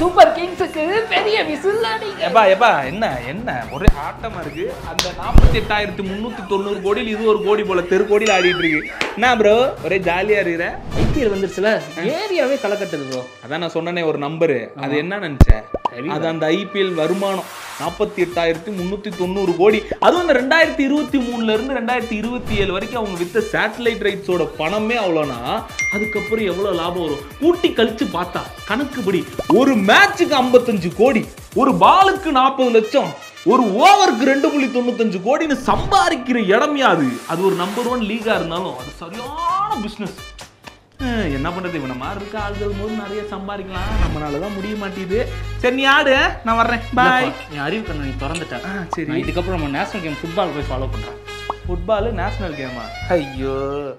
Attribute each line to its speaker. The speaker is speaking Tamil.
Speaker 1: சூப்பர் கிங்ஸுக்கு பெரிய விசில்
Speaker 2: எப்பா எப்பா என்ன என்ன? ஒரே ஆட்டமா இருக்கு. அந்த நாற்பத்தி எட்டாயிரத்தி முந்நூற்றி தொண்ணூறு கோடியில் இது ஒரு கோடி போல தெரு கோடியில் ஆடிட்டு இருக்கு. என்ன ப்ரோ ஒரே ஜாலியா இருக்கிற?
Speaker 1: ஐபிஎல் வந்துருச்சுல? ஏரியாவே களை கட்டுது ப்ரோ
Speaker 2: அதான் நான் சொன்னனே ஒரு நம்பரு அது என்ன நினைச்சேன்? அது அந்த ஐபிஎல் வருமானம். நாற்பத்தி எட்டாயிரத்தி முந்நூற்றி தொண்ணூறு கோடி. அதுவும் இந்த ரெண்டாயிரத்தி இருபத்தி மூணுல இருந்து ரெண்டாயிரத்தி இருபத்தி ஏழு வரைக்கும் அவங்க வித்த சேட்டலைட் ரைட்ஸோட பணமே அவ்வளோனா அதுக்கப்புறம் எவ்வளோ லாபம் வரும்? கூட்டி கழிச்சு பார்த்தா கணக்குப்படி ஒரு மேட்சுக்கு ஐம்பத்தஞ்சு கோடி ஒரு பாலுக்கு நாற்பது லட்சம் ஒரு ஓவருக்கு ரெண்டு புள்ளி தொண்ணூத்தஞ்சு கோடின்னு சம்பாதிக்கிற இடம் யாது அது ஒரு நம்பர் ஒன் லீகா இருந்தாலும் அது சரியான பிஸ்னஸ் என்ன பண்றது? இவனை மாதிரி இருக்க ஆள்கள் போது நிறைய சம்பாதிக்கலாம். நம்மளால தான் முடிய மாட்டேங்குது. சரி நீ ஆடு. நான் வர்றேன். பாய்
Speaker 1: நீ அறிவு கண்ணு நீ திறந்துட்ட.
Speaker 2: ஆ, சரி.
Speaker 1: இதுக்கப்புறம் நம்ம நேஷனல் கேம் ஃபுட்பால் போய் ஃபாலோ பண்றேன்.
Speaker 2: ஃபுட்பால் நேஷனல் கேமா ஐயோ.